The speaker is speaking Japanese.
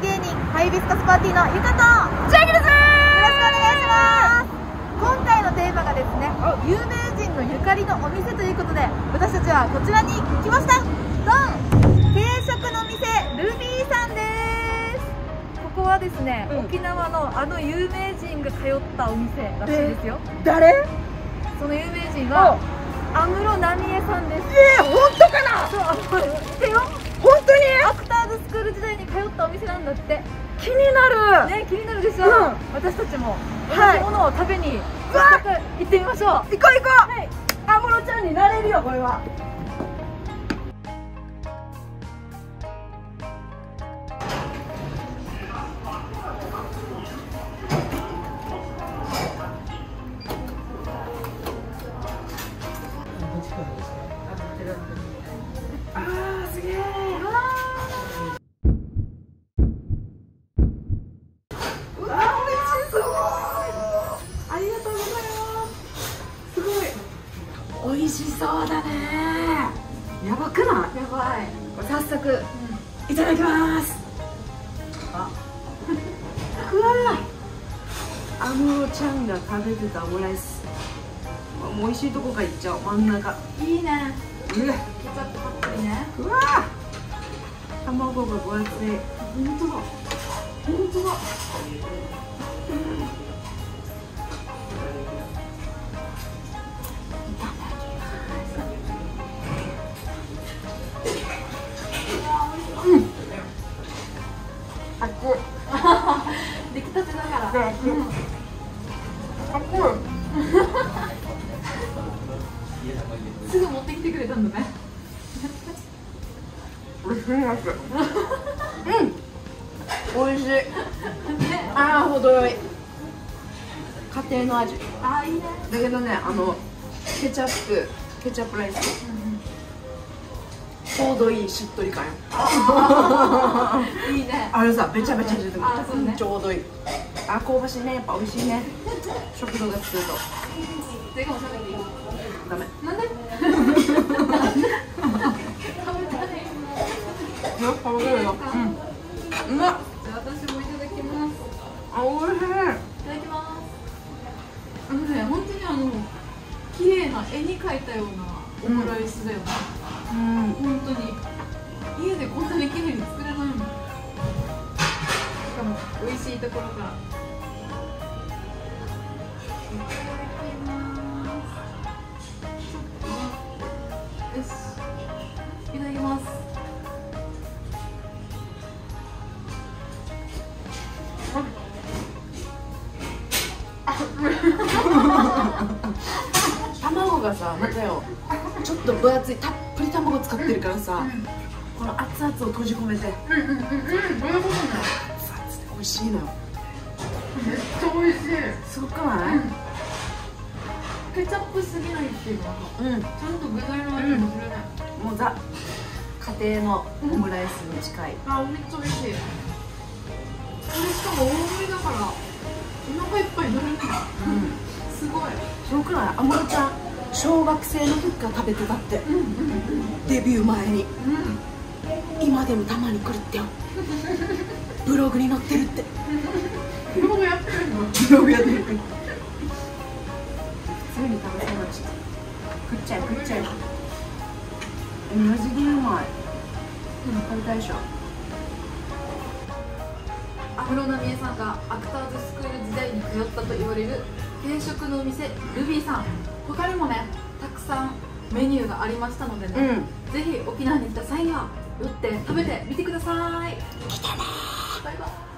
芸人ハイビスカスパーティーのゆかとジャギですよろしくお願いします。今回のテーマがですね有名人のゆかりのお店ということで私たちはこちらに来ました。ドン。定食の店ルビーさんです。ここはですね、うん。沖縄のあの有名人が通ったお店らしいですよ。誰？その有名人は安室奈美恵さんです。えー、本当かな？そうあの知ってよ本当にアクターズスクール時代に通ったお店なんだって。気になる、ね気になるでしょ、うん。私たちも。同はい。じものを食べに行ってみましょう。行こう行こう。はい。安室ちゃんになれるよこれはしそうだね。やばくない？やばい、これ早速いただきます。あ。うわ安室ちゃんが食べてたオムライス。もう美味しいとこから行っちゃおう。真ん中。ういいね。わ。ケチャップたっぷりね。うわ。卵が分厚い。本当だ。本当だ。あ出来たてだから、であっこあっこすぐ持ってきてくれたんだね。美味しい。やつうん。美味しい。ああ程よい。家庭の味。あーいいね。だけどねあのケチャップケチャップライスちょうどいいしっとり感よ。いいね。あれさべちゃべちゃしててもね。ちょうどいい。あ香ばしいね。やっぱ美味しいね。食堂が作ると。でも食べていい？ダメ。なんで？よ食べれるよ。うん。うまっじゃあ私もいただきます。あ美味しい。いただきます。あのね本当にあの綺麗な絵に描いたようなオムライスだよね、うん本当に家でこん。なに綺麗に作れないもん。しかも美味しいところからいただきますよしいただきます卵がさまたよちょっと分厚いたっぷり卵使ってるからさ、この熱々を閉じ込めて。うんうんうんうことね熱々で美味しいのよ。めっちゃ美味しい。すごくない？ケチャップすぎないっていううん、ちゃんと具材の味もするね、もうザ家庭のオムライスに近い、あめっちゃ美味しい。これしかも大盛りだからお腹いっぱいになるねうん。すごい。すごくない？安室ちゃん小学生の時から食べてたって。うんうんうんデビュー前に。うん今でもたまに来るってよ。ブログに載ってるって。ブログやってるの？ブログやってる普通に食べそうだし食っちゃえ食っちゃえ。えマジでうまい食べたいでしょ安室奈美恵さんがアクターズスクール時代に通ったと言われる定食のお店ルビーさん他にもねたくさんメニューがありましたのでね、ぜひ沖縄に来た際には寄って食べてみてください。来たねバイバイ